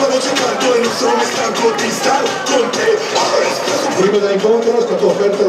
Solo llenando en un solo estanco con te... Oferta?